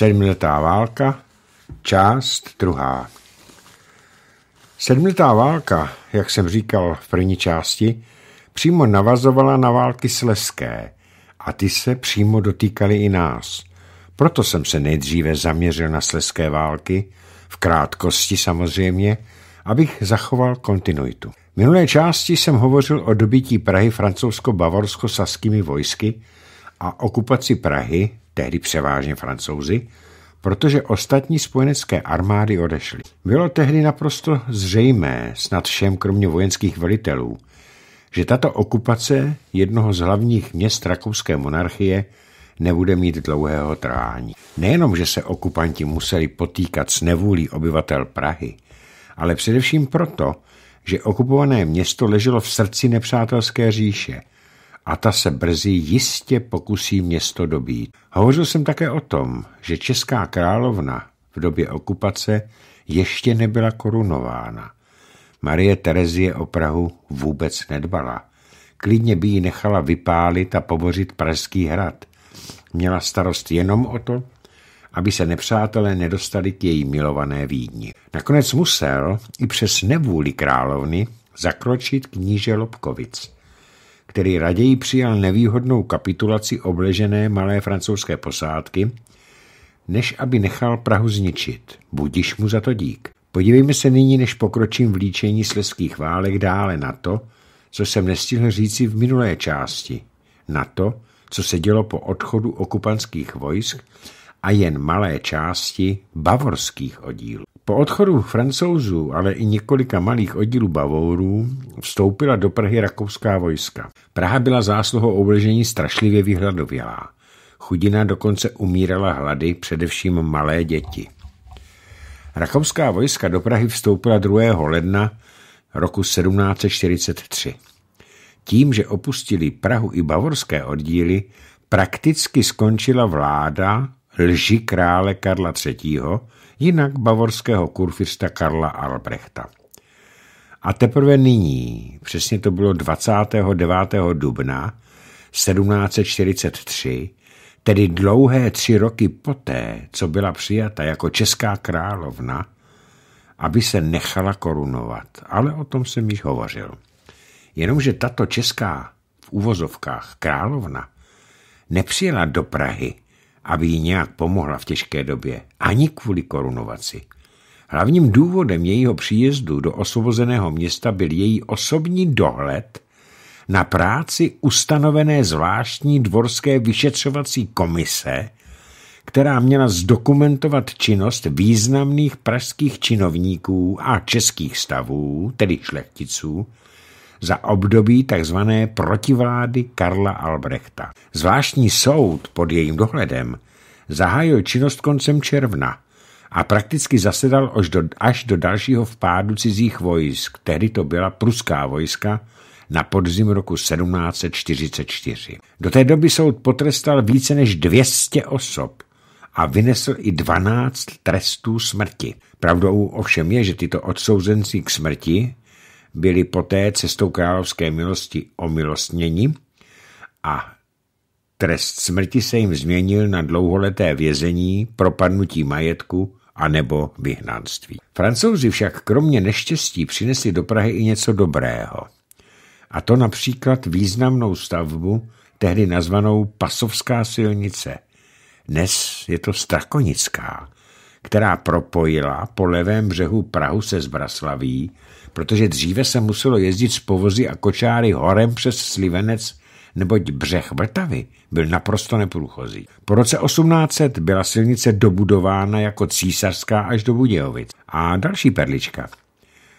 Sedmletá válka, část druhá. Sedmletá válka, jak jsem říkal v první části, přímo navazovala na války sleské a ty se přímo dotýkaly i nás. Proto jsem se nejdříve zaměřil na sleské války, v krátkosti samozřejmě, abych zachoval kontinuitu. V minulé části jsem hovořil o dobytí Prahy francouzsko-bavorsko-saskými vojsky a okupaci Prahy tehdy převážně francouzi, protože ostatní spojenecké armády odešly. Bylo tehdy naprosto zřejmé, snad všem kromě vojenských velitelů, že tato okupace jednoho z hlavních měst rakouské monarchie nebude mít dlouhého trvání. Nejenom, že se okupanti museli potýkat s nevůlí obyvatel Prahy, ale především proto, že okupované město leželo v srdci nepřátelské říše a ta se brzy jistě pokusí město dobít. Hovořil jsem také o tom, že česká královna v době okupace ještě nebyla korunována. Marie Terezie o Prahu vůbec nedbala. Klidně by ji nechala vypálit a pobořit Pražský hrad. Měla starost jenom o to, aby se nepřátelé nedostali k její milované Vídni. Nakonec musel i přes nevůli královny zakročit kníže Lobkovic který raději přijal nevýhodnou kapitulaci obležené malé francouzské posádky, než aby nechal Prahu zničit. Budiš mu za to dík. Podívejme se nyní, než pokročím v líčení sleských válek dále na to, co jsem nestihl říci v minulé části, na to, co se dělo po odchodu okupantských vojsk a jen malé části bavorských oddílů. Po odchodu francouzů, ale i několika malých oddílů Bavorů vstoupila do Prahy rakouská vojska. Praha byla zásluhou obležení strašlivě vyhladovělá. Chudina dokonce umírala hlady, především malé děti. Rakouská vojska do Prahy vstoupila 2. ledna roku 1743. Tím, že opustili Prahu i bavorské oddíly, prakticky skončila vláda lži krále Karla III., jinak bavorského kurfista Karla Albrechta. A teprve nyní, přesně to bylo 29. dubna 1743, tedy dlouhé tři roky poté, co byla přijata jako česká královna, aby se nechala korunovat. Ale o tom jsem již hovořil. Jenomže tato česká v úvozovkách královna nepřijela do Prahy, aby jí nějak pomohla v těžké době, ani kvůli korunovaci. Hlavním důvodem jejího příjezdu do osvobozeného města byl její osobní dohled na práci ustanovené zvláštní dvorské vyšetřovací komise, která měla zdokumentovat činnost významných pražských činovníků a českých stavů, tedy šlechticů, za období tzv. protivlády Karla Albrechta. Zvláštní soud pod jejím dohledem zahájil činnost koncem června a prakticky zasedal až do, až do dalšího vpádu cizích vojsk, tehdy to byla pruská vojska, na podzim roku 1744. Do té doby soud potrestal více než 200 osob a vynesl i 12 trestů smrti. Pravdou ovšem je, že tyto odsouzenci k smrti byli poté cestou královské milosti omilostněni a trest smrti se jim změnil na dlouholeté vězení, propadnutí majetku a nebo vyhnanství. Francouzi však kromě neštěstí přinesli do Prahy i něco dobrého. A to například významnou stavbu, tehdy nazvanou Pasovská silnice. Dnes je to Strakonická, která propojila po levém břehu Prahu se Zbraslaví protože dříve se muselo jezdit z povozy a kočáry horem přes Slivenec, neboť břeh Vltavy byl naprosto neprůchozí. Po roce 1800 byla silnice dobudována jako císařská až do Budějovic. A další perlička.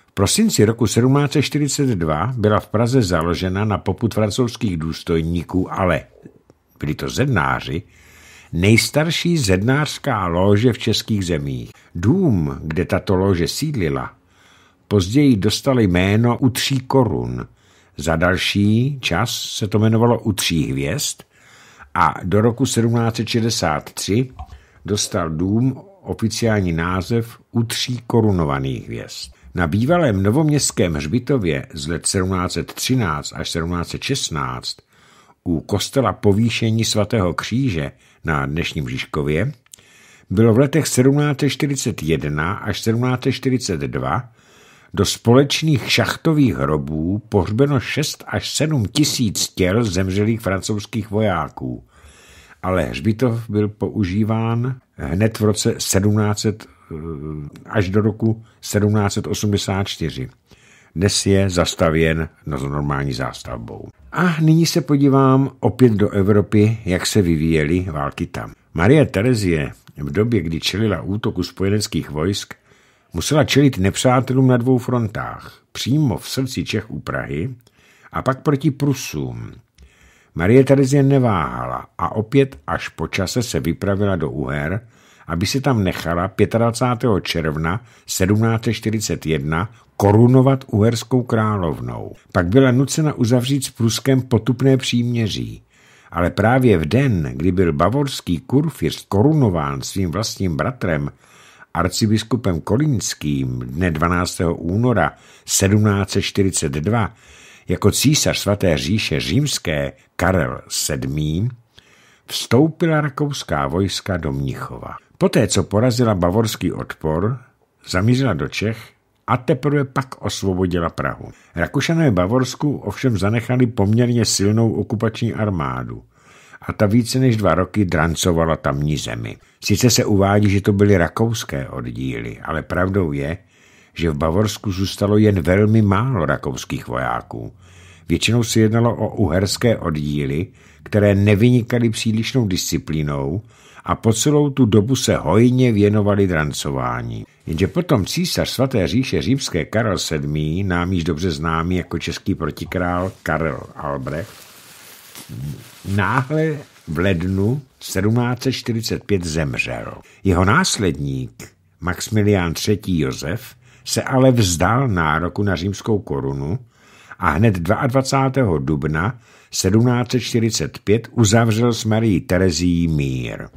V prosinci roku 1742 byla v Praze založena na poput francouzských důstojníků, ale byli to zednáři, nejstarší zednářská lože v českých zemích. Dům, kde tato lože sídlila, Později dostal jméno U tří korun. Za další čas se to jmenovalo U tří hvězd a do roku 1763 dostal dům oficiální název U tří korunovaných hvězd. Na bývalém novoměstském hřbitově z let 1713 až 1716 u kostela povýšení svatého kříže na dnešním Žižkově bylo v letech 1741 až 1742 do společných šachtových hrobů pohřbeno 6 až 7 tisíc těl zemřelých francouzských vojáků, ale hřbitov byl používán hned v roce 1700 eh, až do roku 1784. Dnes je zastavěn normální zástavbou. A nyní se podívám opět do Evropy, jak se vyvíjely války tam. Marie Terezie v době, kdy čelila útoku spojeneckých vojsk, musela čelit nepřátelům na dvou frontách. Přímo v srdci Čech u Prahy a pak proti Prusům. Marie Terezie neváhala a opět až po čase se vypravila do Uher, aby se tam nechala 25. června 1741 korunovat uherskou královnou. Pak byla nucena uzavřít s Pruskem potupné příměří. Ale právě v den, kdy byl bavorský kurfürst korunován svým vlastním bratrem, arcibiskupem Kolínským dne 12. února 1742 jako císař svaté říše římské Karel VII. vstoupila rakouská vojska do Mnichova. Poté, co porazila bavorský odpor, zamířila do Čech a teprve pak osvobodila Prahu. Rakušané Bavorsku ovšem zanechali poměrně silnou okupační armádu a ta více než dva roky drancovala tamní zemi. Sice se uvádí, že to byly rakouské oddíly, ale pravdou je, že v Bavorsku zůstalo jen velmi málo rakouských vojáků. Většinou se jednalo o uherské oddíly, které nevynikaly přílišnou disciplínou a po celou tu dobu se hojně věnovali drancování. Jenže potom císař svaté říše římské Karel VII., nám již dobře známý jako český protikrál Karel Albrecht, náhle v lednu 1745 zemřel. Jeho následník Maximilián III. Josef se ale vzdal nároku na římskou korunu a hned 22. dubna 1745 uzavřel s Marií Terezí mír.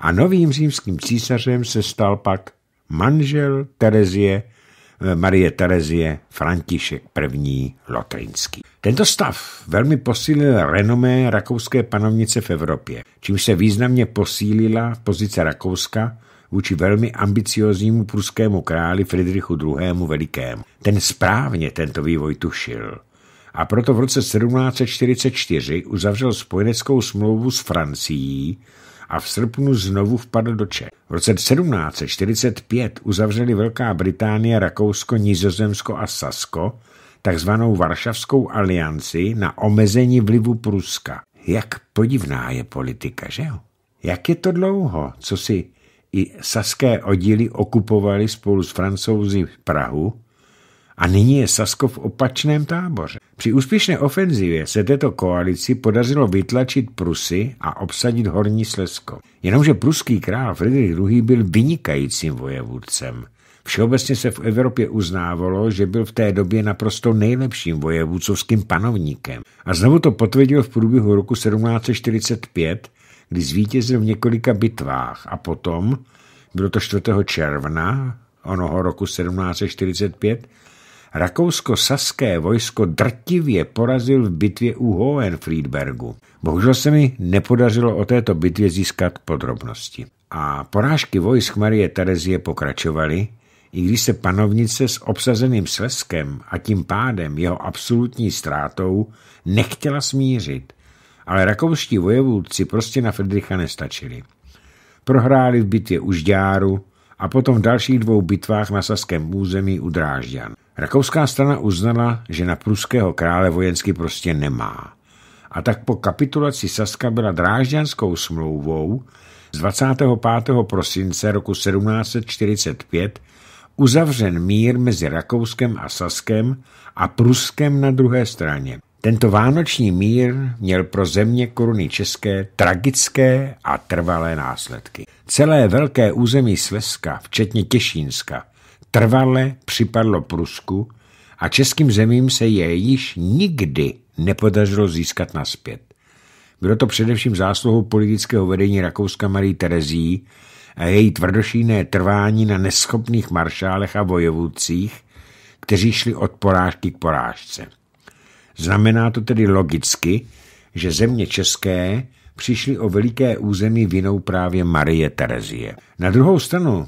A novým římským císařem se stal pak manžel Terezie, Marie Terezie František I. Lotrinský. Tento stav velmi posílil renomé rakouské panovnice v Evropě, čímž se významně posílila pozice Rakouska vůči velmi ambicioznímu pruskému králi Friedrichu II. Velikému. Ten správně tento vývoj tušil a proto v roce 1744 uzavřel spojeneckou smlouvu s Francií a v srpnu znovu vpadl do Čech. V roce 1745 uzavřeli Velká Británie, Rakousko, Nizozemsko a Sasko takzvanou Varšavskou alianci na omezení vlivu Pruska. Jak podivná je politika, že jo? Jak je to dlouho, co si i saské oddíly okupovali spolu s francouzi Prahu a nyní je Sasko v opačném táboře. Při úspěšné ofenzivě se této koalici podařilo vytlačit Prusy a obsadit Horní Slesko. Jenomže pruský král Friedrich II. byl vynikajícím vojevůdcem. Všeobecně se v Evropě uznávalo, že byl v té době naprosto nejlepším vojevůdcovským panovníkem. A znovu to potvrdil v průběhu roku 1745, kdy zvítězil v několika bitvách a potom, bylo to 4. června onoho roku 1745, rakousko-saské vojsko drtivě porazil v bitvě u Hohenfriedbergu. Bohužel se mi nepodařilo o této bitvě získat podrobnosti. A porážky vojsk Marie Terezie pokračovaly, i když se panovnice s obsazeným Sleskem a tím pádem jeho absolutní ztrátou nechtěla smířit, ale rakouští vojevůdci prostě na Friedricha nestačili. Prohráli v bitvě u Žďáru a potom v dalších dvou bitvách na saském území u Drážďan. Rakouská strana uznala, že na pruského krále vojensky prostě nemá. A tak po kapitulaci Saska byla drážďanskou smlouvou z 25. prosince roku 1745 uzavřen mír mezi Rakouskem a Saskem a Pruskem na druhé straně. Tento vánoční mír měl pro země koruny české tragické a trvalé následky. Celé velké území Slezska, včetně Těšínska, trvale připadlo Prusku a českým zemím se je již nikdy nepodařilo získat naspět. Bylo to především zásluhou politického vedení Rakouska Marie Terezí a její tvrdošíné trvání na neschopných maršálech a vojevůdcích, kteří šli od porážky k porážce. Znamená to tedy logicky, že země české přišli o veliké území vinou právě Marie Terezie. Na druhou stranu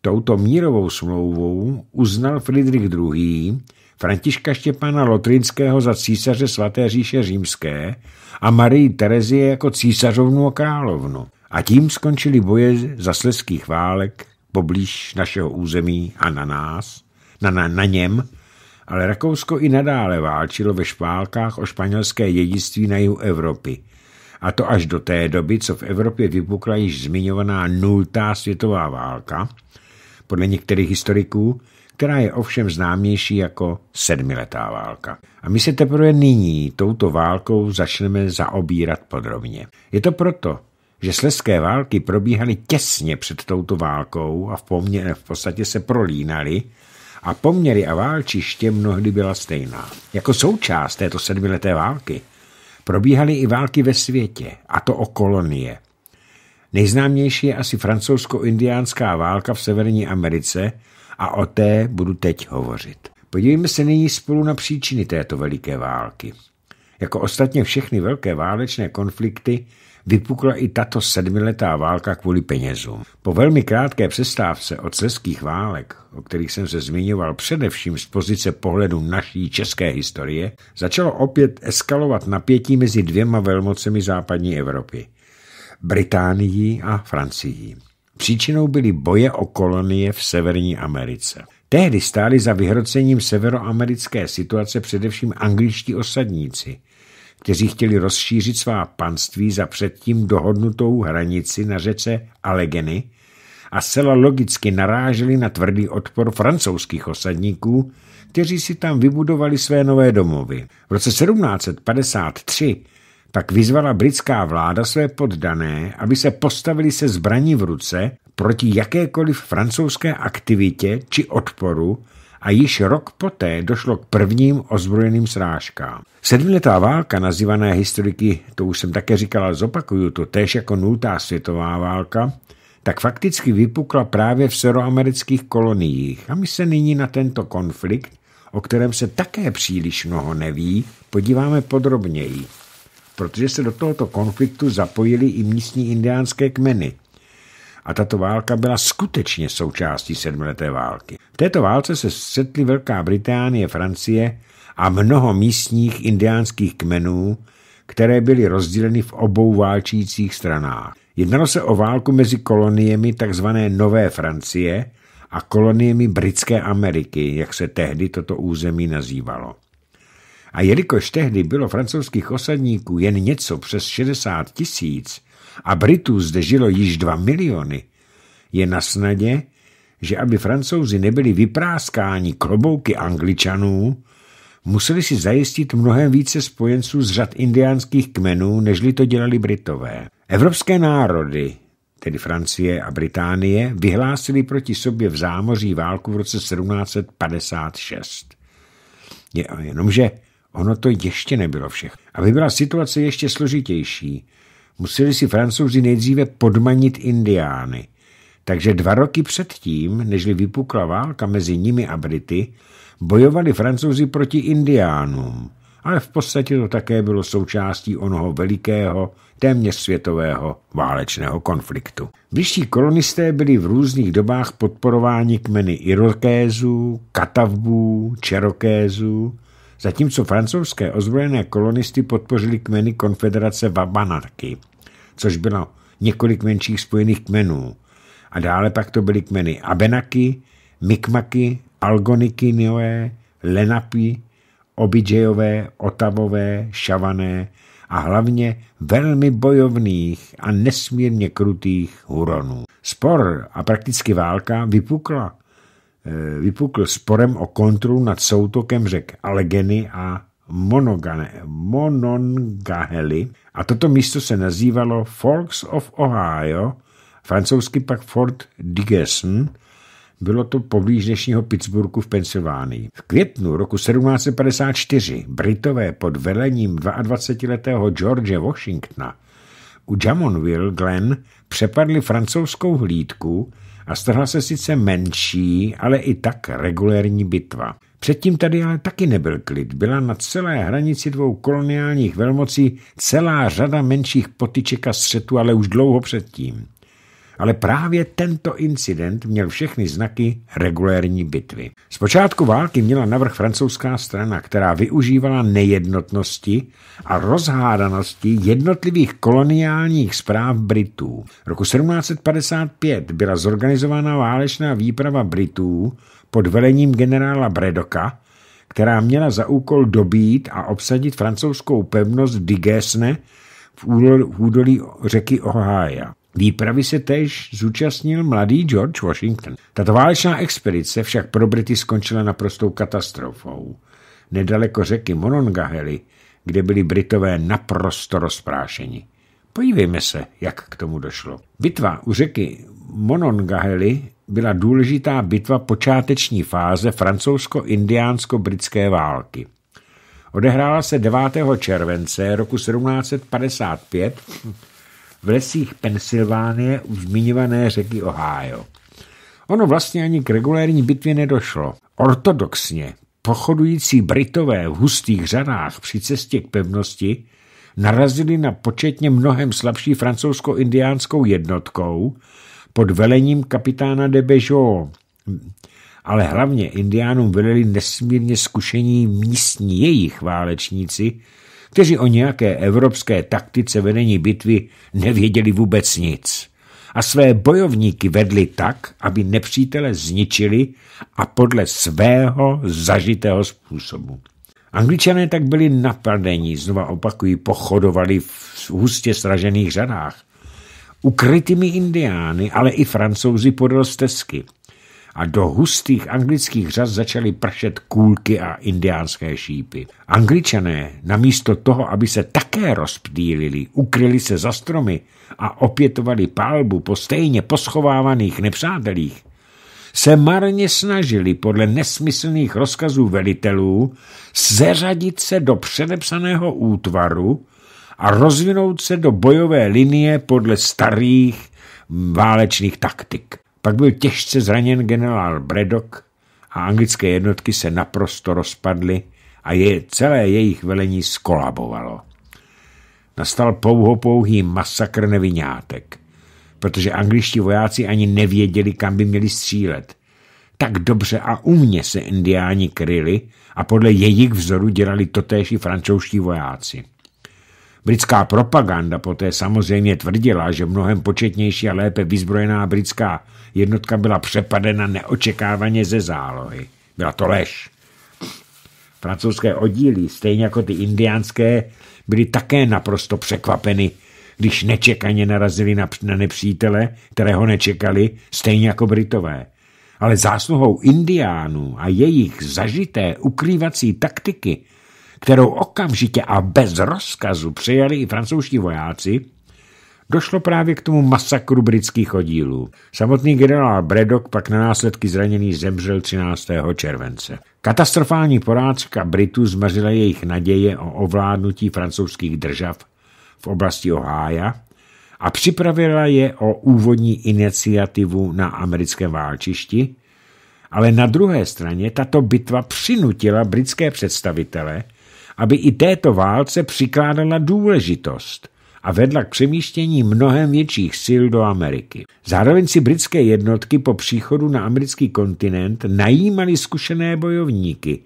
touto mírovou smlouvou uznal Friedrich II. Františka Štěpána Lotrinského za císaře svaté říše římské a Marii Terezie jako císařovnu a královnu. A tím skončily boje za sleských válek poblíž našeho území a na nás, na, na, na něm, ale Rakousko i nadále válčilo ve špálkách o španělské dědictví na jihu Evropy. A to až do té doby, co v Evropě vypukla již zmiňovaná nultá světová válka, podle některých historiků, která je ovšem známější jako sedmiletá válka. A my se teprve nyní touto válkou začneme zaobírat podrobně. Je to proto, že sleské války probíhaly těsně před touto válkou a v, poměr, v podstatě se prolínaly a poměry a válčiště mnohdy byla stejná. Jako součást této sedmileté války probíhaly i války ve světě, a to o kolonie. Nejznámější je asi francouzsko-indiánská válka v Severní Americe a o té budu teď hovořit. Podívejme se nyní spolu na příčiny této veliké války. Jako ostatně všechny velké válečné konflikty vypukla i tato sedmiletá válka kvůli penězům. Po velmi krátké přestávce od sleských válek, o kterých jsem se zmiňoval především z pozice pohledu naší české historie, začalo opět eskalovat napětí mezi dvěma velmocemi západní Evropy. Británií a Francií. Příčinou byly boje o kolonie v Severní Americe. Tehdy stáli za vyhrocením severoamerické situace především angličtí osadníci – kteří chtěli rozšířit svá panství za předtím dohodnutou hranici na řece Allegeny a zcela logicky naráželi na tvrdý odpor francouzských osadníků, kteří si tam vybudovali své nové domovy. V roce 1753 pak vyzvala britská vláda své poddané, aby se postavili se zbraní v ruce proti jakékoliv francouzské aktivitě či odporu, a již rok poté došlo k prvním ozbrojeným srážkám. Sedmiletá válka, nazývaná historiky, to už jsem také říkala, zopakuju to též jako nultá světová válka, tak fakticky vypukla právě v seroamerických koloniích. A my se nyní na tento konflikt, o kterém se také příliš mnoho neví, podíváme podrobněji, protože se do tohoto konfliktu zapojili i místní indiánské kmeny – a tato válka byla skutečně součástí sedmileté války. V této válce se střetly Velká Británie, Francie a mnoho místních indiánských kmenů, které byly rozděleny v obou válčících stranách. Jednalo se o válku mezi koloniemi tzv. Nové Francie a koloniemi Britské Ameriky, jak se tehdy toto území nazývalo. A jelikož tehdy bylo francouzských osadníků jen něco přes 60 tisíc, a Britů zde žilo již dva miliony, je na snadě, že aby francouzi nebyli vypráskáni klobouky angličanů, museli si zajistit mnohem více spojenců z řad indiánských kmenů, nežli to dělali Britové. Evropské národy, tedy Francie a Británie, vyhlásili proti sobě v zámoří válku v roce 1756. Je, jenomže ono to ještě nebylo všech. Aby byla situace ještě složitější, museli si francouzi nejdříve podmanit indiány. Takže dva roky předtím, nežli vypukla válka mezi nimi a Brity, bojovali francouzi proti indiánům. Ale v podstatě to také bylo součástí onoho velikého, téměř světového válečného konfliktu. Vyšší kolonisté byli v různých dobách podporováni kmeny Irokézů, Katavbů, Čerokézů, zatímco francouzské ozbrojené kolonisty podpořili kmeny konfederace Vabanarky – což bylo několik menších spojených kmenů. A dále pak to byly kmeny Abenaky, Mikmaky, Algonikinové, Lenapy, Obidžejové, Otavové, Šavané a hlavně velmi bojovných a nesmírně krutých Huronů. Spor a prakticky válka vypukla. Eh, vypukl sporem o kontrolu nad soutokem řek Allegeny a Monongahely a toto místo se nazývalo Forks of Ohio, francouzsky pak Fort Digeson, bylo to poblíž dnešního Pittsburghu v Pensylvánii. V květnu roku 1754 Britové pod velením 22-letého George Washingtona u Jamonville Glen přepadli francouzskou hlídku a strhla se sice menší, ale i tak regulérní bitva. Předtím tady ale taky nebyl klid. Byla na celé hranici dvou koloniálních velmocí celá řada menších potyček a střetů, ale už dlouho předtím. Ale právě tento incident měl všechny znaky regulérní bitvy. Zpočátku války měla navrh francouzská strana, která využívala nejednotnosti a rozhádanosti jednotlivých koloniálních zpráv Britů. Roku 1755 byla zorganizována válečná výprava Britů pod velením generála Bredoka, která měla za úkol dobít a obsadit francouzskou pevnost Digesne v údolí řeky Ohio. Výpravy se též zúčastnil mladý George Washington. Tato válečná expedice však pro Brity skončila naprostou katastrofou. Nedaleko řeky Monongahely, kde byli Britové naprosto rozprášeni. Podívejme se, jak k tomu došlo. Bitva u řeky Monongahely byla důležitá bitva počáteční fáze francouzsko-indiánsko-britské války. Odehrála se 9. července roku 1755 v lesích Pensylvánie u zmiňované řeky Ohio. Ono vlastně ani k regulérní bitvě nedošlo. Ortodoxně pochodující Britové v hustých řadách při cestě k pevnosti narazili na početně mnohem slabší francouzsko-indiánskou jednotkou pod velením kapitána de Bejo. Ale hlavně indiánům veleli nesmírně zkušení místní jejich válečníci, kteří o nějaké evropské taktice vedení bitvy nevěděli vůbec nic a své bojovníky vedli tak, aby nepřítele zničili a podle svého zažitého způsobu. Angličané tak byli napadení, znova opakují, pochodovali v hustě sražených řadách. Ukrytými indiány, ale i francouzi podél stezky – a do hustých anglických řas začaly pršet kůlky a indiánské šípy. Angličané namísto toho, aby se také rozptýlili, ukryli se za stromy a opětovali pálbu po stejně poschovávaných nepřátelích, se marně snažili podle nesmyslných rozkazů velitelů zeřadit se do předepsaného útvaru a rozvinout se do bojové linie podle starých válečných taktik. Pak byl těžce zraněn generál Braddock a anglické jednotky se naprosto rozpadly a je, celé jejich velení skolabovalo. Nastal pouhopouhý masakr nevinátek, protože angličtí vojáci ani nevěděli, kam by měli střílet. Tak dobře a umně se indiáni kryli a podle jejich vzoru dělali totéž i francouzští vojáci. Britská propaganda poté samozřejmě tvrdila, že mnohem početnější a lépe vyzbrojená britská jednotka byla přepadena neočekávaně ze zálohy. Byla to lež. Francouzské oddíly, stejně jako ty indiánské, byly také naprosto překvapeny, když nečekaně narazili na, nepřítele, kterého nečekali, stejně jako Britové. Ale zásluhou indiánů a jejich zažité ukrývací taktiky kterou okamžitě a bez rozkazu přijali i francouzští vojáci, došlo právě k tomu masakru britských oddílů. Samotný generál Braddock pak na následky zraněný zemřel 13. července. Katastrofální porážka Britů zmařila jejich naděje o ovládnutí francouzských držav v oblasti Ohája a připravila je o úvodní iniciativu na americkém válčišti, ale na druhé straně tato bitva přinutila britské představitele, aby i této válce přikládala důležitost a vedla k přemístění mnohem větších sil do Ameriky. Zároveň si britské jednotky po příchodu na americký kontinent najímali zkušené bojovníky,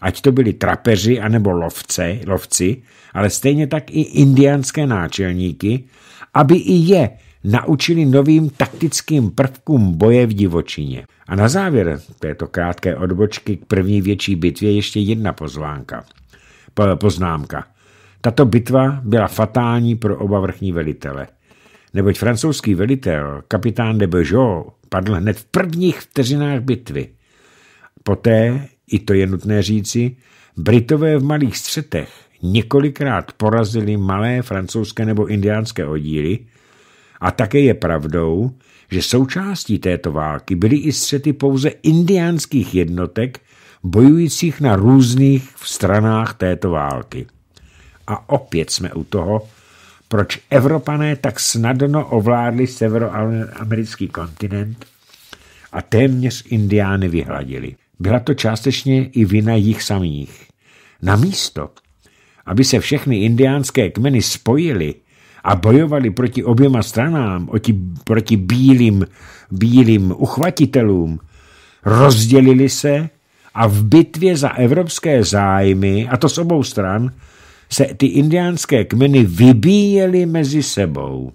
ať to byli trapeři anebo lovce, lovci, ale stejně tak i indiánské náčelníky, aby i je naučili novým taktickým prvkům boje v divočině. A na závěr této krátké odbočky k první větší bitvě ještě jedna pozvánka poznámka. Tato bitva byla fatální pro oba vrchní velitele. Neboť francouzský velitel, kapitán de Beaujeu, padl hned v prvních vteřinách bitvy. Poté, i to je nutné říci, Britové v malých střetech několikrát porazili malé francouzské nebo indiánské oddíly a také je pravdou, že součástí této války byly i střety pouze indiánských jednotek bojujících na různých stranách této války. A opět jsme u toho, proč Evropané tak snadno ovládli severoamerický kontinent a téměř Indiány vyhladili. Byla to částečně i vina jich samých. Na místo, aby se všechny indiánské kmeny spojily a bojovali proti oběma stranám, proti bílým, bílým uchvatitelům, rozdělili se a v bitvě za evropské zájmy, a to z obou stran, se ty indiánské kmeny vybíjely mezi sebou.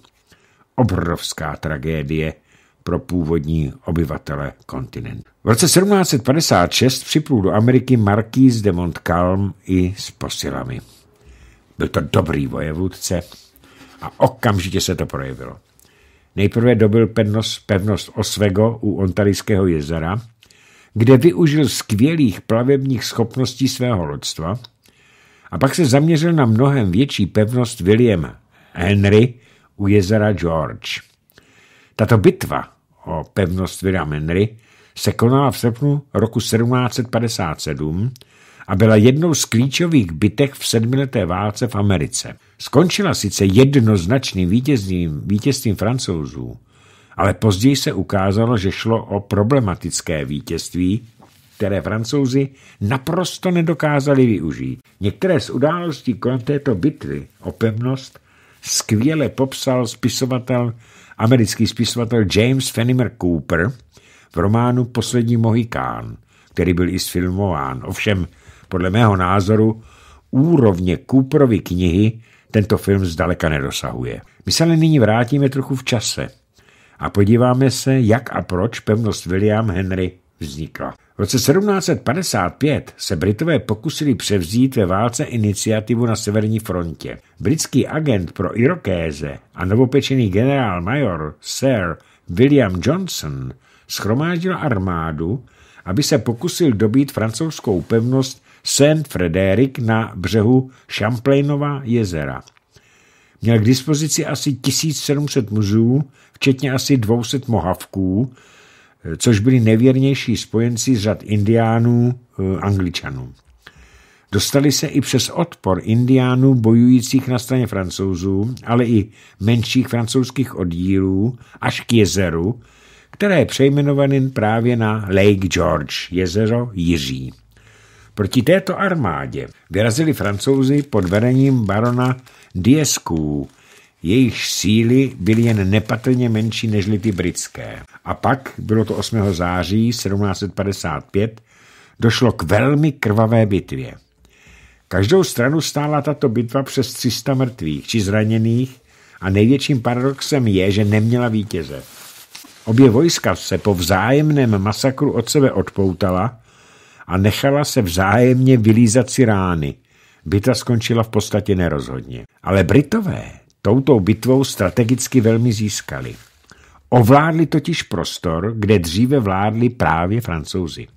Obrovská tragédie pro původní obyvatele kontinentu. V roce 1756 připlul do Ameriky Marquis de Montcalm i s posilami. Byl to dobrý vojevůdce a okamžitě se to projevilo. Nejprve dobil pevnost, pevnost Oswego u Ontarijského jezera, kde využil skvělých plavebních schopností svého loďstva a pak se zaměřil na mnohem větší pevnost William Henry u jezera George. Tato bitva o pevnost William Henry se konala v srpnu roku 1757 a byla jednou z klíčových bitek v sedmileté válce v Americe. Skončila sice jednoznačným vítězstvím, vítězstvím francouzů, ale později se ukázalo, že šlo o problematické vítězství, které francouzi naprosto nedokázali využít. Některé z událostí kolem této bitvy o pevnost skvěle popsal spisovatel, americký spisovatel James Fenimore Cooper v románu Poslední Mohikán, který byl i sfilmován. Ovšem, podle mého názoru, úrovně Cooperovy knihy tento film zdaleka nedosahuje. My se ale nyní vrátíme trochu v čase a podíváme se, jak a proč pevnost William Henry vznikla. V roce 1755 se Britové pokusili převzít ve válce iniciativu na severní frontě. Britský agent pro Irokéze a novopečený generál major Sir William Johnson schromáždil armádu, aby se pokusil dobít francouzskou pevnost Saint Frederick na břehu Champlainova jezera. Měl k dispozici asi 1700 mužů, včetně asi 200 mohavků, což byli nevěrnější spojenci z řad indiánů eh, angličanů. Dostali se i přes odpor indiánů bojujících na straně francouzů, ale i menších francouzských oddílů až k jezeru, které je přejmenované právě na Lake George, jezero Jiří. Proti této armádě vyrazili francouzi pod vedením barona Diesků, jejich síly byly jen nepatrně menší než ty britské. A pak, bylo to 8. září 1755, došlo k velmi krvavé bitvě. Každou stranu stála tato bitva přes 300 mrtvých či zraněných a největším paradoxem je, že neměla vítěze. Obě vojska se po vzájemném masakru od sebe odpoutala a nechala se vzájemně vylízat si rány. Bitva skončila v podstatě nerozhodně. Ale Britové touto bitvou strategicky velmi získali. Ovládli totiž prostor, kde dříve vládli právě francouzi.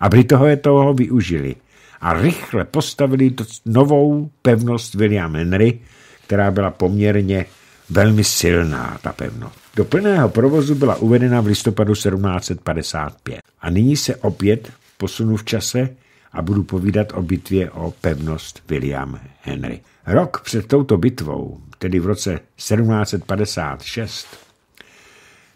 A Britové toho využili a rychle postavili novou pevnost William Henry, která byla poměrně velmi silná, ta pevnost. Do plného provozu byla uvedena v listopadu 1755. A nyní se opět posunu v čase a budu povídat o bitvě o pevnost William Henry. Rok před touto bitvou, tedy v roce 1756,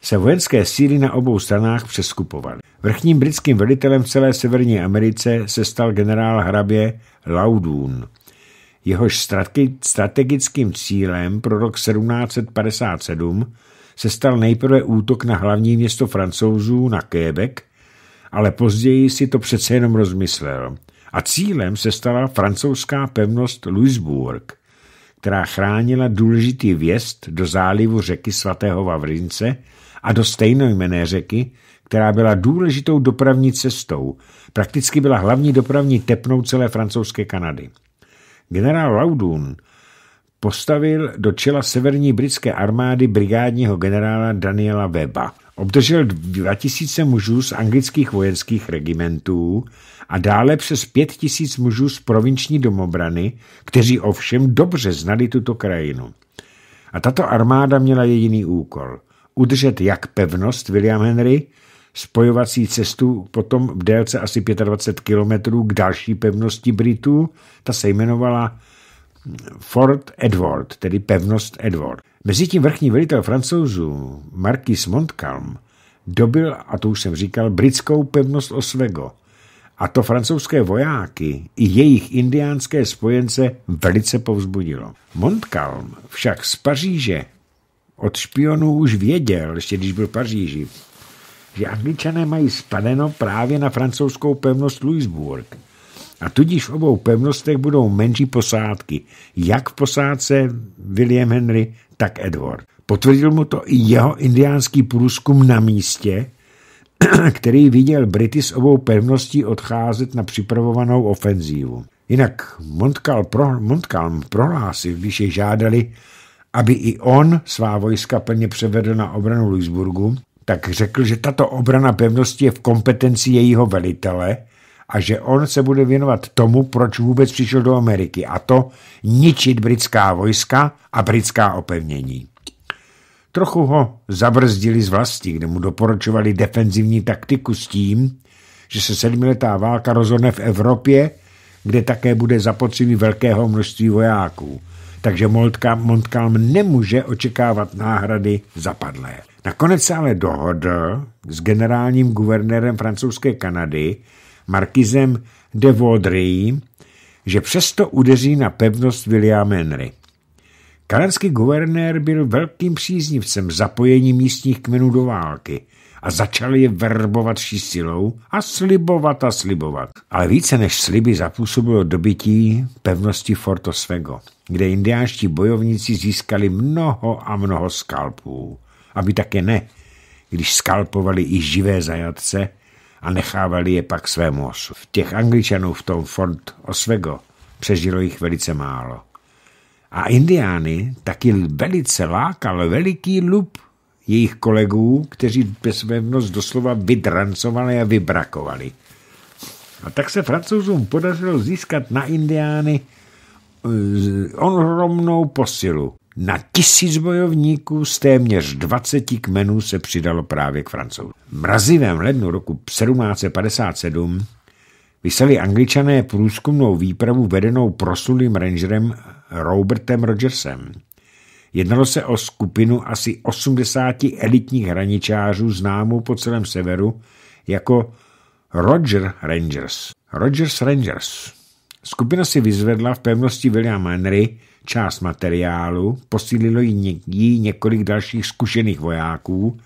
se vojenské síly na obou stranách přeskupovaly. Vrchním britským velitelem v celé Severní Americe se stal generál hrabě Laudun. Jehož strategickým cílem pro rok 1757 se stal nejprve útok na hlavní město francouzů na Quebec, ale později si to přece jenom rozmyslel. A cílem se stala francouzská pevnost Louisbourg, která chránila důležitý věst do zálivu řeky svatého Vavrince a do stejnojmené řeky, která byla důležitou dopravní cestou, prakticky byla hlavní dopravní tepnou celé francouzské Kanady. Generál Laudun postavil do čela severní britské armády brigádního generála Daniela Weba. Obdržel 2000 mužů z anglických vojenských regimentů a dále přes 5000 mužů z provinční domobrany, kteří ovšem dobře znali tuto krajinu. A tato armáda měla jediný úkol – udržet jak pevnost William Henry, spojovací cestu potom v délce asi 25 kilometrů k další pevnosti Britů, ta se jmenovala Fort Edward, tedy pevnost Edward. Mezitím vrchní velitel francouzů Marquis Montcalm dobil, a to už jsem říkal, britskou pevnost Oswego. A to francouzské vojáky i jejich indiánské spojence velice povzbudilo. Montcalm však z Paříže od špionů už věděl, ještě když byl v Paříži, že angličané mají spadeno právě na francouzskou pevnost Louisbourg. A tudíž v obou pevnostech budou menší posádky, jak v posádce William Henry, tak Edward. Potvrdil mu to i jeho indiánský průzkum na místě, který viděl Brity z obou pevností odcházet na připravovanou ofenzívu. Jinak Montcalm, pro, Montcalm prohlásil, když je žádali, aby i on svá vojska plně převedl na obranu Louisburgu, tak řekl, že tato obrana pevnosti je v kompetenci jejího velitele a že on se bude věnovat tomu, proč vůbec přišel do Ameriky, a to ničit britská vojska a britská opevnění. Trochu ho zabrzdili z vlasti, kde mu doporučovali defenzivní taktiku s tím, že se sedmiletá válka rozhodne v Evropě, kde také bude zapotřebí velkého množství vojáků. Takže Montcalm nemůže očekávat náhrady zapadlé. Nakonec se ale dohodl s generálním guvernérem francouzské Kanady, markizem de Vaudry, že přesto udeří na pevnost William Henry. Kanadský guvernér byl velkým příznivcem zapojení místních kmenů do války a začal je verbovat silou a slibovat a slibovat. Ale více než sliby zapůsobilo dobytí pevnosti Fort Oswego, kde indiánští bojovníci získali mnoho a mnoho skalpů. Aby také ne, když skalpovali i živé zajatce a nechávali je pak svému osu. V těch angličanů v tom Fort Oswego přežilo jich velice málo. A indiány taky velice lákal veliký lup jejich kolegů, kteří bezpevnost doslova vydrancovali a vybrakovali. A tak se francouzům podařilo získat na indiány eh, ohromnou posilu. Na tisíc bojovníků z téměř 20 kmenů se přidalo právě k francouzům. V mrazivém lednu roku 1757 vyslali angličané průzkumnou výpravu vedenou prosulým rangerem Robertem Rogersem. Jednalo se o skupinu asi 80 elitních hraničářů známou po celém severu jako Roger Rangers. Rogers Rangers. Skupina si vyzvedla v pevnosti William Henry část materiálu, posílilo jí několik dalších zkušených vojáků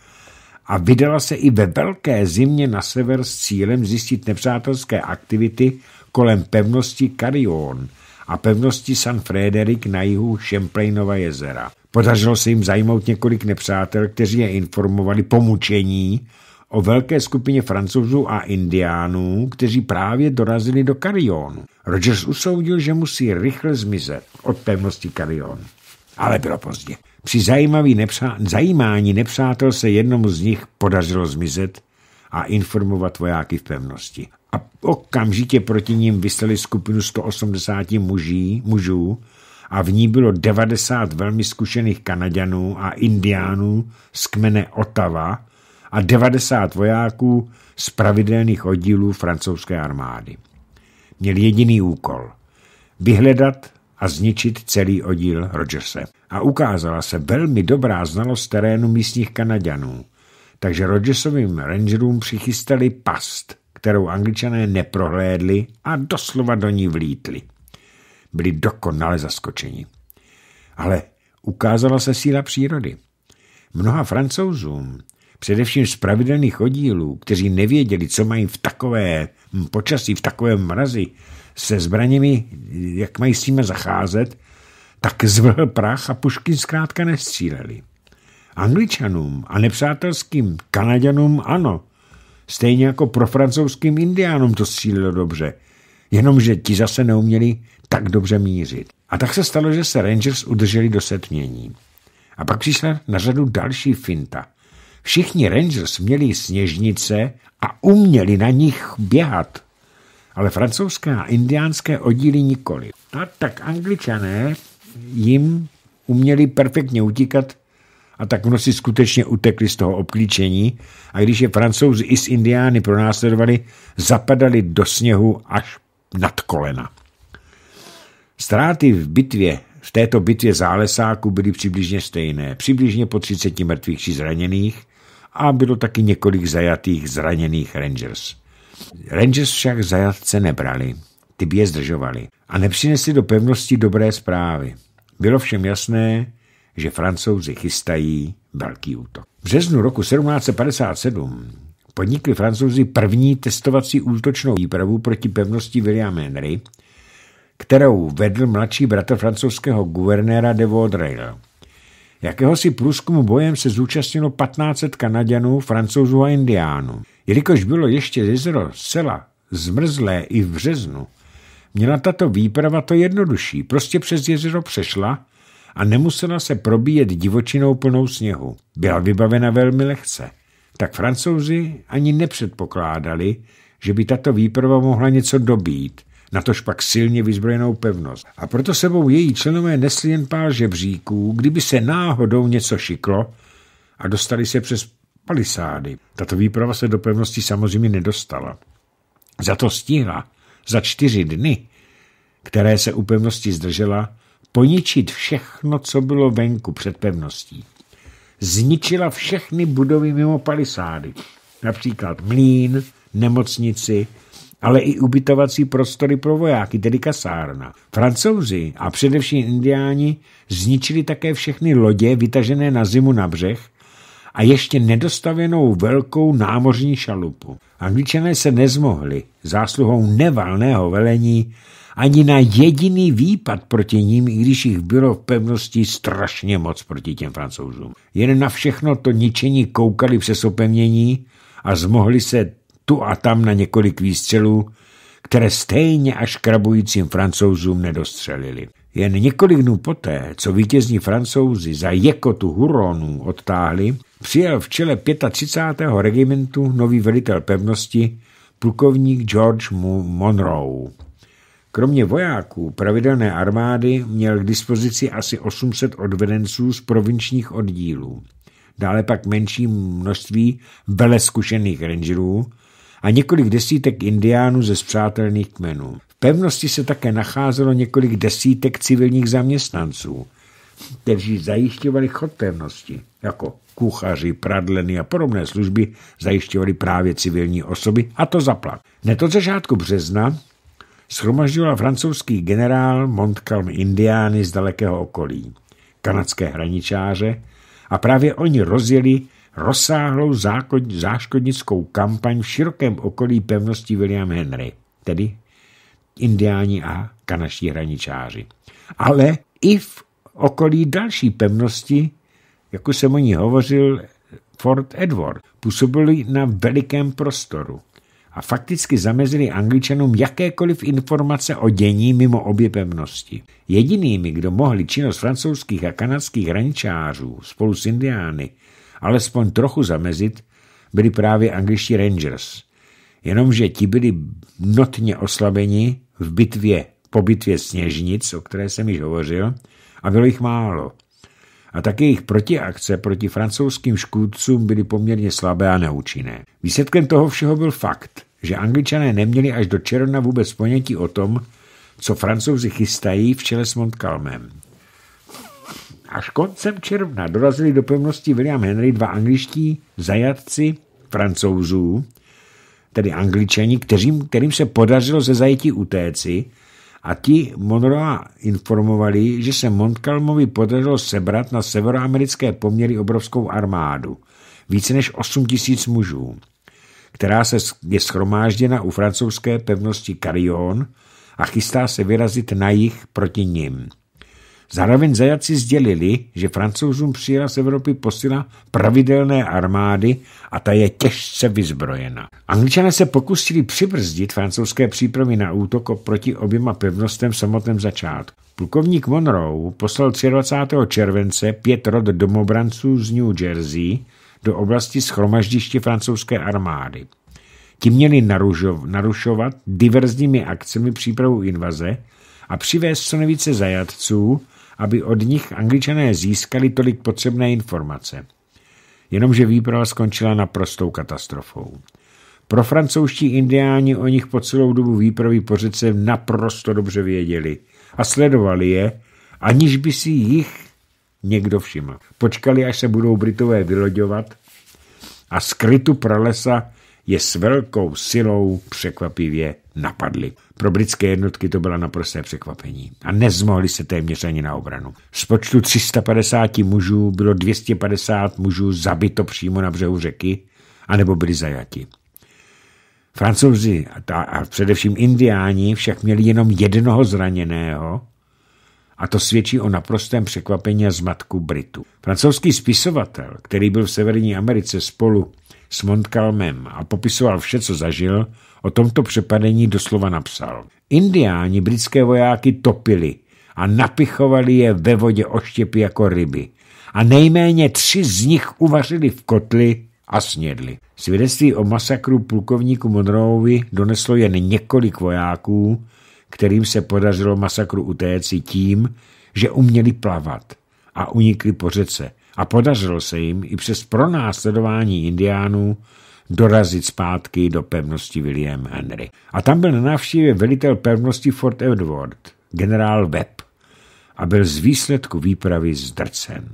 a vydala se i ve velké zimě na sever s cílem zjistit nepřátelské aktivity kolem pevnosti Carillon a pevnosti San Frederick na jihu Champlainova jezera. Podařilo se jim zajmout několik nepřátel, kteří je informovali po mučení o velké skupině francouzů a indiánů, kteří právě dorazili do Karionu. Rogers usoudil, že musí rychle zmizet od pevnosti Karion. Ale bylo pozdě. Při nepřá... zajímání nepřátel se jednomu z nich podařilo zmizet a informovat vojáky v pevnosti. A okamžitě proti ním vyslali skupinu 180 muží, mužů a v ní bylo 90 velmi zkušených Kanaďanů a Indiánů z kmene Otava, a 90 vojáků z pravidelných oddílů francouzské armády. Měl jediný úkol – vyhledat a zničit celý oddíl Rogerse. A ukázala se velmi dobrá znalost terénu místních Kanaďanů, takže Rogersovým rangerům přichystali past, kterou angličané neprohlédli a doslova do ní vlítli. Byli dokonale zaskočeni. Ale ukázala se síla přírody. Mnoha francouzům především z pravidelných oddílů, kteří nevěděli, co mají v takové počasí, v takovém mrazi, se zbraněmi, jak mají s nimi zacházet, tak zvrhl prach a pušky zkrátka nestříleli. Angličanům a nepřátelským Kanaďanům ano, stejně jako pro francouzským indiánům to střílelo dobře, jenomže ti zase neuměli tak dobře mířit. A tak se stalo, že se Rangers udrželi do setmění. A pak přišla na řadu další finta – Všichni Rangers měli sněžnice a uměli na nich běhat, ale francouzské a indiánské oddíly nikoli. A tak angličané jim uměli perfektně utíkat a tak mnozí skutečně utekli z toho obklíčení a když je francouzi i z indiány pronásledovali, zapadali do sněhu až nad kolena. Ztráty v bitvě, v této bitvě zálesáku byly přibližně stejné, přibližně po 30 mrtvých či zraněných a bylo taky několik zajatých zraněných Rangers. Rangers však zajatce nebrali, ty by je zdržovali a nepřinesli do pevnosti dobré zprávy. Bylo všem jasné, že francouzi chystají velký útok. V březnu roku 1757 podnikli francouzi první testovací útočnou výpravu proti pevnosti William Henry, kterou vedl mladší bratr francouzského guvernéra de Vaudreuil. Jakéhosi průzkumu bojem se zúčastnilo 1500 Kanaděnů, Francouzů a Indiánů. Jelikož bylo ještě jezero zcela zmrzlé i v březnu, měla tato výprava to jednodušší. Prostě přes jezero přešla a nemusela se probíjet divočinou plnou sněhu. Byla vybavena velmi lehce. Tak francouzi ani nepředpokládali, že by tato výprava mohla něco dobít, natož pak silně vyzbrojenou pevnost. A proto sebou její členové nesli jen pár žebříků, kdyby se náhodou něco šiklo a dostali se přes palisády. Tato výprava se do pevnosti samozřejmě nedostala. Za to stihla za čtyři dny, které se u pevnosti zdržela, poničit všechno, co bylo venku před pevností. Zničila všechny budovy mimo palisády, například mlín, nemocnici, ale i ubytovací prostory pro vojáky, tedy kasárna. Francouzi a především indiáni zničili také všechny lodě vytažené na zimu na břeh a ještě nedostavěnou velkou námořní šalupu. Angličané se nezmohli zásluhou nevalného velení ani na jediný výpad proti ním, i když jich bylo v pevnosti strašně moc proti těm francouzům. Jen na všechno to ničení koukali přes opevnění a zmohli se tu a tam na několik výstřelů, které stejně až krabujícím francouzům nedostřelili. Jen několik dnů poté, co vítězní francouzi za jekotu Huronů odtáhli, přijel v čele 35. regimentu nový velitel pevnosti, plukovník George Monroe. Kromě vojáků pravidelné armády měl k dispozici asi 800 odvedenců z provinčních oddílů. Dále pak menší množství veleskušených rangerů a několik desítek indiánů ze spřátelných kmenů. V pevnosti se také nacházelo několik desítek civilních zaměstnanců, kteří zajišťovali chod pevnosti, jako kuchaři, pradleny a podobné služby zajišťovali právě civilní osoby, a to zaplat. Hned od začátku března schromažďoval francouzský generál Montcalm Indiány z dalekého okolí, kanadské hraničáře, a právě oni rozjeli rozsáhlou záškodnickou kampaň v širokém okolí pevnosti William Henry, tedy indiáni a kanaští hraničáři. Ale i v okolí další pevnosti, jako jsem o ní hovořil, Fort Edward, působili na velikém prostoru a fakticky zamezili angličanům jakékoliv informace o dění mimo obě pevnosti. Jedinými, kdo mohli činnost francouzských a kanadských hraničářů spolu s indiány alespoň trochu zamezit, byli právě angličtí Rangers. Jenomže ti byli notně oslabeni v bitvě, po bitvě Sněžnic, o které jsem již hovořil, a bylo jich málo. A také jejich protiakce proti francouzským škůdcům byly poměrně slabé a neúčinné. Výsledkem toho všeho byl fakt, že angličané neměli až do června vůbec ponětí o tom, co francouzi chystají v čele s Montcalmem. Až koncem června dorazili do pevnosti William Henry dva angličtí zajatci francouzů, tedy angličani, kterým, kterým se podařilo ze zajetí utéci a ti Monroe informovali, že se Montcalmovi podařilo sebrat na severoamerické poměry obrovskou armádu, více než 8 tisíc mužů, která se je schromážděna u francouzské pevnosti Carillon a chystá se vyrazit na jich proti nim. Zároveň zajaci sdělili, že francouzům přijela z Evropy posila pravidelné armády a ta je těžce vyzbrojena. Angličané se pokusili přibrzdit francouzské přípravy na útok proti oběma pevnostem v samotném začátku. Plukovník Monroe poslal 23. července pět rod domobranců z New Jersey do oblasti schromaždiště francouzské armády. Ti měli narušovat diverzními akcemi přípravu invaze a přivést co nejvíce zajatců, aby od nich angličané získali tolik potřebné informace. Jenomže výprava skončila naprostou katastrofou. Pro francouzští indiáni o nich po celou dobu výpravy po řece naprosto dobře věděli a sledovali je, aniž by si jich někdo všiml. Počkali, až se budou Britové vyloďovat a skrytu pralesa je s velkou silou překvapivě napadli. Pro britské jednotky to byla naprosté překvapení a nezmohli se téměř ani na obranu. Z počtu 350 mužů bylo 250 mužů zabito přímo na břehu řeky, anebo byli zajati. Francouzi a, a především indiáni však měli jenom jednoho zraněného a to svědčí o naprostém překvapení a zmatku Britu. Francouzský spisovatel, který byl v Severní Americe spolu s Montcalmem a popisoval vše, co zažil, o tomto přepadení doslova napsal. Indiáni britské vojáky topili a napichovali je ve vodě oštěpy jako ryby. A nejméně tři z nich uvařili v kotli a snědli. Svědectví o masakru plukovníku Monroeovi doneslo jen několik vojáků, kterým se podařilo masakru utéci tím, že uměli plavat a unikli po řece. A podařilo se jim i přes pronásledování indiánů dorazit zpátky do pevnosti William Henry. A tam byl na návštěvě velitel pevnosti Fort Edward, generál Webb, a byl z výsledku výpravy zdrcen.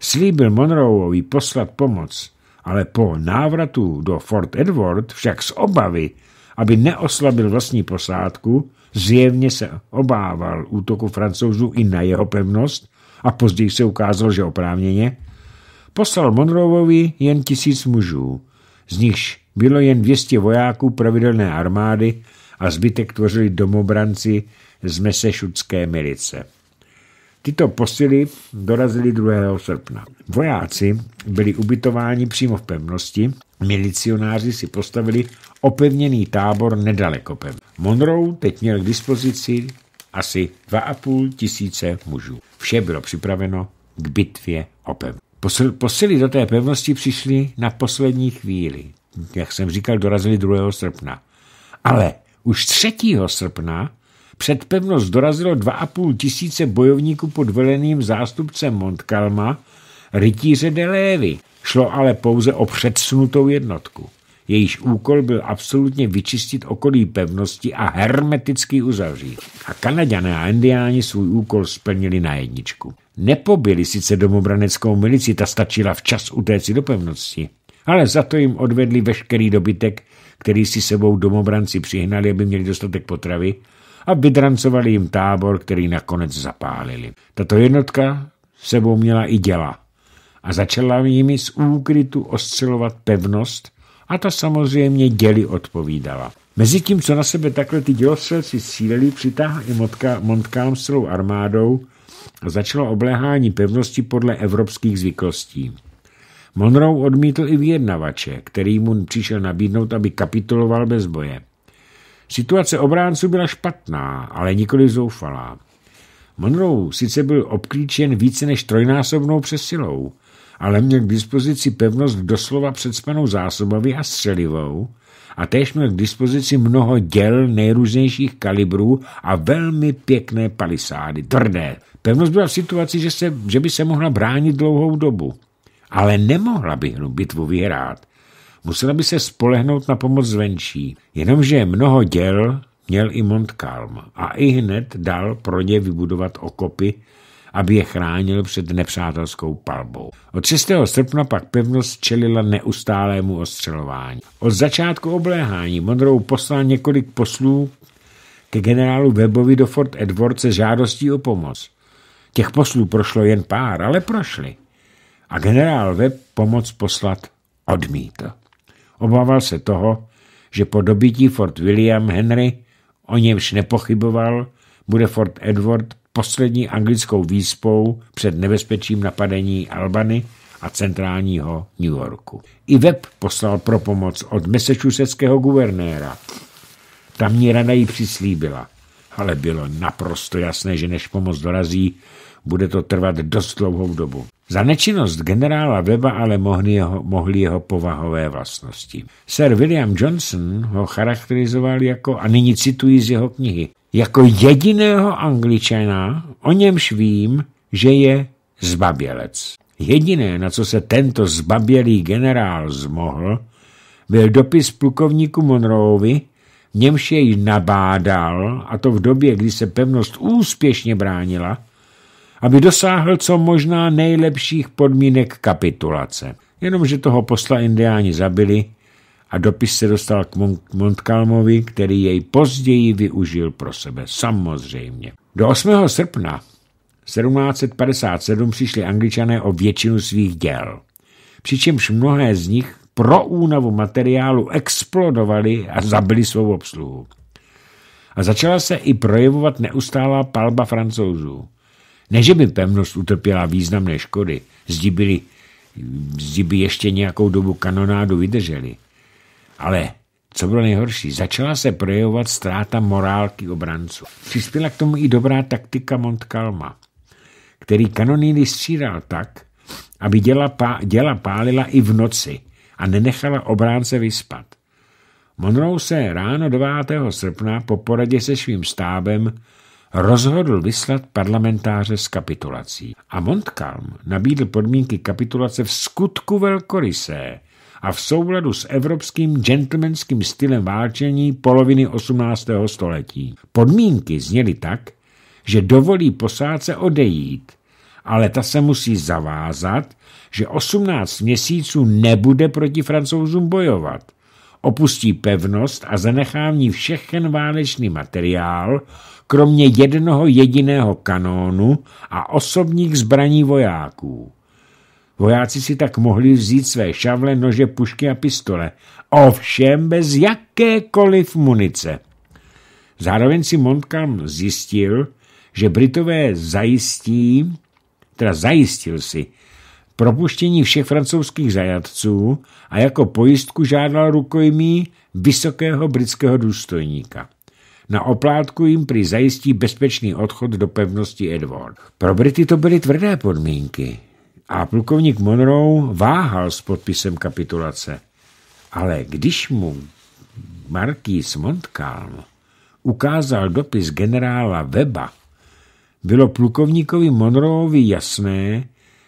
Slíbil Monroeovi poslat pomoc, ale po návratu do Fort Edward však z obavy, aby neoslabil vlastní posádku, zjevně se obával útoku francouzů i na jeho pevnost a později se ukázalo, že oprávněně, poslal Monroeovi jen tisíc mužů, z nichž bylo jen 200 vojáků pravidelné armády a zbytek tvořili domobranci z Mesešutské milice. Tyto posily dorazily 2. srpna. Vojáci byli ubytováni přímo v pevnosti, milicionáři si postavili opevněný tábor nedaleko pevnosti. Monroe teď měl k dispozici asi 2,5 tisíce mužů. Vše bylo připraveno k bitvě o pevnost. Posily do té pevnosti přišly na poslední chvíli. Jak jsem říkal, dorazili 2. srpna. Ale už 3. srpna před pevnost dorazilo 2,5 tisíce bojovníků pod veleným zástupcem Montcalma, rytíře de Lévy. Šlo ale pouze o předsunutou jednotku. Jejíž úkol byl absolutně vyčistit okolí pevnosti a hermeticky uzavřít. A Kanaďané a Indiáni svůj úkol splnili na jedničku. Nepobili sice domobraneckou milici, ta stačila včas utéci do pevnosti, ale za to jim odvedli veškerý dobytek, který si sebou domobranci přihnali, aby měli dostatek potravy a vydrancovali jim tábor, který nakonec zapálili. Tato jednotka sebou měla i děla a začala jimi z úkrytu ostřelovat pevnost a ta samozřejmě děli odpovídala. Mezi tím, co na sebe takhle ty dělostřelci sílili, přitáhl i Montcalm s celou armádou a začalo obléhání pevnosti podle evropských zvyklostí. Monroe odmítl i vyjednavače, který mu přišel nabídnout, aby kapituloval bez boje. Situace obránců byla špatná, ale nikoli zoufalá. Monroe sice byl obklíčen více než trojnásobnou přesilou, ale měl k dispozici pevnost doslova předspanou zásobový a střelivou a též měl k dispozici mnoho děl nejrůznějších kalibrů a velmi pěkné palisády, tvrdé. Pevnost byla v situaci, že, se, že by se mohla bránit dlouhou dobu, ale nemohla by bitvu vyhrát. Musela by se spolehnout na pomoc zvenčí, jenomže mnoho děl měl i Montcalm a i hned dal pro ně vybudovat okopy, aby je chránil před nepřátelskou palbou. Od 6. srpna pak pevnost čelila neustálému ostřelování. Od začátku obléhání Monroe poslal několik poslů ke generálu Webovi do Fort Edward se žádostí o pomoc. Těch poslů prošlo jen pár, ale prošli. A generál Webb pomoc poslat odmítl. Obával se toho, že po dobití Fort William Henry, o němž nepochyboval, bude Fort Edward poslední anglickou výspou před nebezpečím napadení Albany a centrálního New Yorku. I Webb poslal pro pomoc od massachusettského guvernéra. Tamní rada jí přislíbila, ale bylo naprosto jasné, že než pomoc dorazí, bude to trvat dost dlouhou dobu. Za nečinnost generála Weba ale mohli jeho, mohli jeho povahové vlastnosti. Sir William Johnson ho charakterizoval jako, a nyní cituji z jeho knihy, jako jediného angličana, o němž vím, že je zbabělec. Jediné, na co se tento zbabělý generál zmohl, byl dopis plukovníku Monroeovi, v němž jej nabádal, a to v době, kdy se pevnost úspěšně bránila, aby dosáhl co možná nejlepších podmínek kapitulace. Jenomže toho posla indiáni zabili a dopis se dostal k Montcalmovi, který jej později využil pro sebe, samozřejmě. Do 8. srpna 1757 přišli angličané o většinu svých děl, přičemž mnohé z nich pro únavu materiálu explodovali a zabili svou obsluhu. A začala se i projevovat neustálá palba francouzů. Ne, že by pevnost utrpěla významné škody, zdi, byli, zdi by ještě nějakou dobu kanonádu vydrželi. Ale co bylo nejhorší, začala se projevovat ztráta morálky obranců. Přispěla k tomu i dobrá taktika Montcalma, který kanonýny střídal tak, aby děla, pá, děla pálila i v noci a nenechala obránce vyspat. Monroe se ráno 9. srpna po poradě se svým stábem rozhodl vyslat parlamentáře s kapitulací. A Montcalm nabídl podmínky kapitulace v skutku velkorysé a v souladu s evropským gentlemanským stylem válčení poloviny 18. století. Podmínky zněly tak, že dovolí posádce odejít, ale ta se musí zavázat, že 18 měsíců nebude proti francouzům bojovat. Opustí pevnost a zanechá v ní všechen válečný materiál, kromě jednoho jediného kanónu a osobních zbraní vojáků. Vojáci si tak mohli vzít své šavle, nože, pušky a pistole, ovšem bez jakékoliv munice. Zároveň si Montcalm zjistil, že Britové zajistí, teda zajistil si, propuštění všech francouzských zajatců a jako pojistku žádal rukojmí vysokého britského důstojníka. Na oplátku jim prý zajistí bezpečný odchod do pevnosti Edward. Pro Brity to byly tvrdé podmínky a plukovník Monroe váhal s podpisem kapitulace. Ale když mu Marquis Montcalm ukázal dopis generála Weba, bylo plukovníkovi Monroeovi jasné,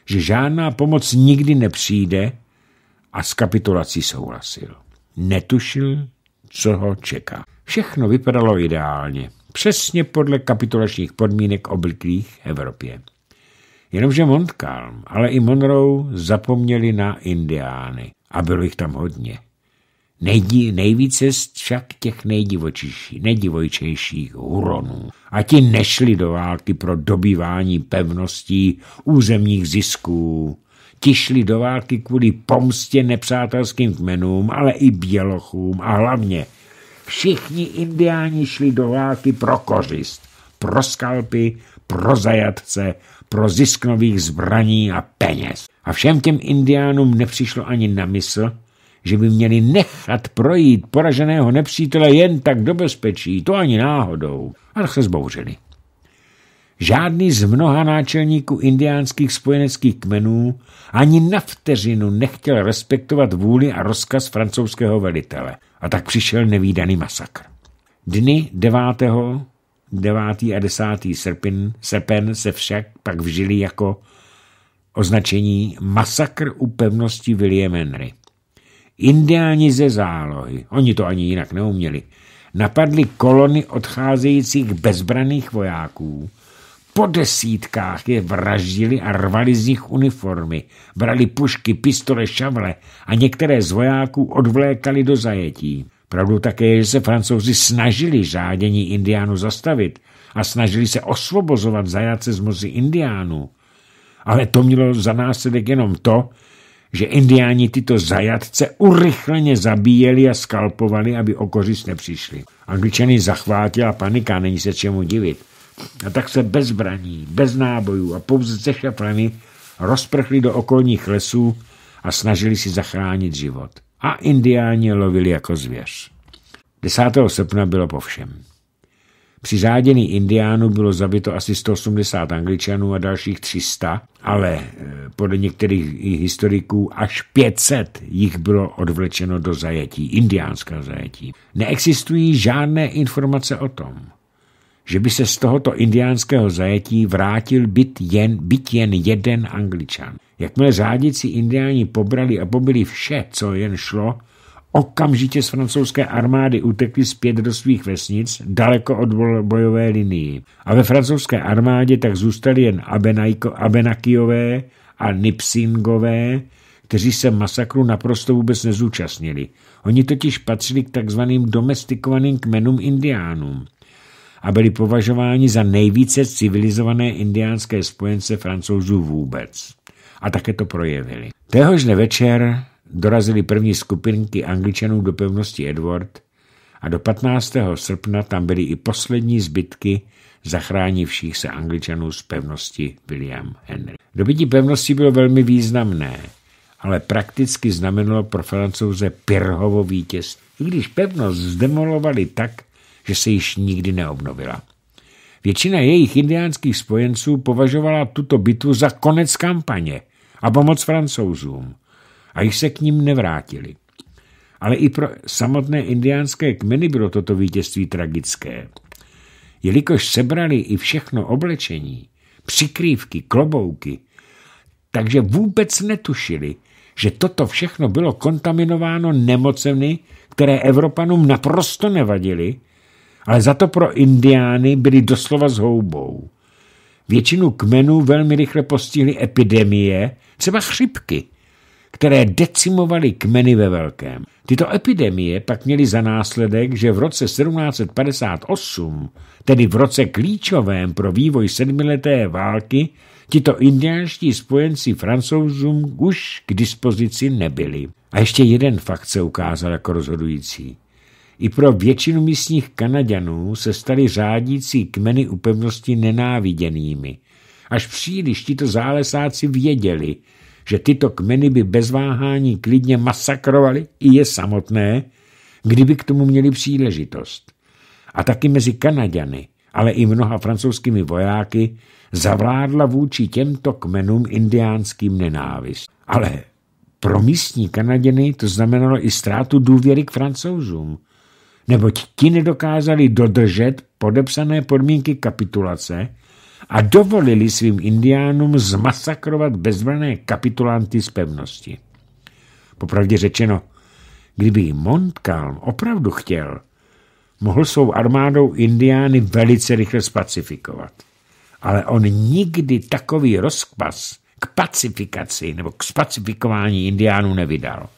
že žádná pomoc nikdy nepřijde a s kapitulací souhlasil. Netušil, co ho čeká. Všechno vypadalo ideálně, přesně podle kapitulačních podmínek obvyklých Evropě. Jenomže Montcalm, ale i Monroe zapomněli na indiány. A bylo jich tam hodně. Nejdí, nejvíce však těch nejdivojčejších huronů. A ti nešli do války pro dobývání pevností územních zisků. Ti šli do války kvůli pomstě nepřátelským kmenům, ale i bělochům a hlavně všichni indiáni šli do války pro kořist, pro skalpy, pro zajatce, pro zisk nových zbraní a peněz. A všem těm indiánům nepřišlo ani na mysl, že by měli nechat projít poraženého nepřítele jen tak do bezpečí, to ani náhodou. A tak se zbouřili. Žádný z mnoha náčelníků indiánských spojeneckých kmenů ani na vteřinu nechtěl respektovat vůli a rozkaz francouzského velitele. A tak přišel nevýdaný masakr. Dny 9. 9. a 10. Srpin, srpen se však pak vžili jako označení masakr u pevnosti William Henry. Indiáni ze zálohy, oni to ani jinak neuměli, napadli kolony odcházejících bezbraných vojáků. Po desítkách je vraždili a rvali z nich uniformy, brali pušky, pistole, šavle a některé z vojáků odvlékali do zajetí. Pravdou také je, že se francouzi snažili žádění indiánů zastavit a snažili se osvobozovat zajace z moci indiánů. Ale to mělo za následek jenom to, že indiáni tyto zajatce urychleně zabíjeli a skalpovali, aby o kořist nepřišli. Angličany zachvátila panika, není se čemu divit. A tak se bez zbraní, bez nábojů a pouze se šafrany rozprchli do okolních lesů a snažili si zachránit život. A indiáni lovili jako zvěř. 10. srpna bylo po všem. Při řádění indiánů bylo zabito asi 180 angličanů a dalších 300, ale eh, podle některých historiků až 500 jich bylo odvlečeno do zajetí, indiánského zajetí. Neexistují žádné informace o tom, že by se z tohoto indiánského zajetí vrátil byt jen, byt jen jeden angličan. Jakmile řádící indiáni pobrali a pobili vše, co jen šlo, okamžitě z francouzské armády utekli zpět do svých vesnic, daleko od bojové linii. A ve francouzské armádě tak zůstali jen Abenakijové a Nipsingové, kteří se masakru naprosto vůbec nezúčastnili. Oni totiž patřili k takzvaným domestikovaným kmenům indiánům a byli považováni za nejvíce civilizované indiánské spojence francouzů vůbec. A také to projevili. Téhož dne večer dorazili první skupinky angličanů do pevnosti Edward a do 15. srpna tam byly i poslední zbytky zachránivších se angličanů z pevnosti William Henry. Dobytí pevnosti bylo velmi významné, ale prakticky znamenalo pro francouze Pirhovo vítězství. I když pevnost zdemolovali tak, že se již nikdy neobnovila. Většina jejich indiánských spojenců považovala tuto bitvu za konec kampaně a pomoc francouzům a již se k ním nevrátili. Ale i pro samotné indiánské kmeny bylo toto vítězství tragické. Jelikož sebrali i všechno oblečení, přikrývky, klobouky, takže vůbec netušili, že toto všechno bylo kontaminováno nemocemi, které Evropanům naprosto nevadily, ale za to pro indiány byly doslova s houbou. Většinu kmenů velmi rychle postihly epidemie, třeba chřipky, které decimovaly kmeny ve velkém. Tyto epidemie pak měly za následek, že v roce 1758, tedy v roce klíčovém pro vývoj sedmileté války, tito indiánští spojenci francouzům už k dispozici nebyli. A ještě jeden fakt se ukázal jako rozhodující. I pro většinu místních Kanaďanů se stali řádící kmeny upevnosti nenáviděnými. Až příliš tito zálesáci věděli, že tyto kmeny by bez váhání klidně masakrovali i je samotné, kdyby k tomu měli příležitost. A taky mezi Kanaďany, ale i mnoha francouzskými vojáky, zavládla vůči těmto kmenům indiánským nenávist. Ale pro místní Kanaděny to znamenalo i ztrátu důvěry k francouzům, neboť ti nedokázali dodržet podepsané podmínky kapitulace a dovolili svým indiánům zmasakrovat bezbrané kapitulanty z pevnosti. Popravdě řečeno, kdyby Montcalm opravdu chtěl, mohl svou armádou indiány velice rychle spacifikovat. Ale on nikdy takový rozkpas k pacifikaci nebo k spacifikování indiánů nevydal.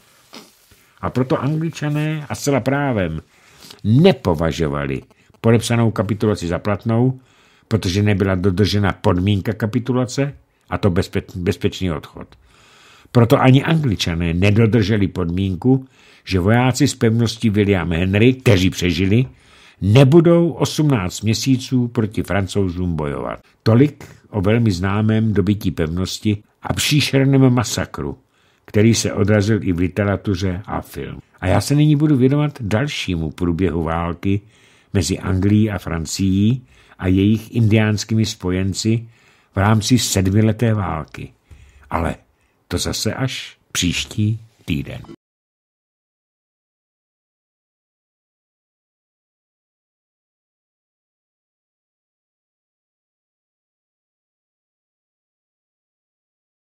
A proto angličané a zcela právem nepovažovali podepsanou kapitulaci za platnou protože nebyla dodržena podmínka kapitulace a to bezpe bezpečný odchod. Proto ani angličané nedodrželi podmínku, že vojáci z pevnosti William Henry, kteří přežili, nebudou 18 měsíců proti francouzům bojovat. Tolik o velmi známém dobytí pevnosti a příšerném masakru, který se odrazil i v literatuře a film. A já se nyní budu věnovat dalšímu průběhu války mezi Anglií a Francií, a jejich indiánskými spojenci v rámci sedmileté války. Ale to zase až příští týden.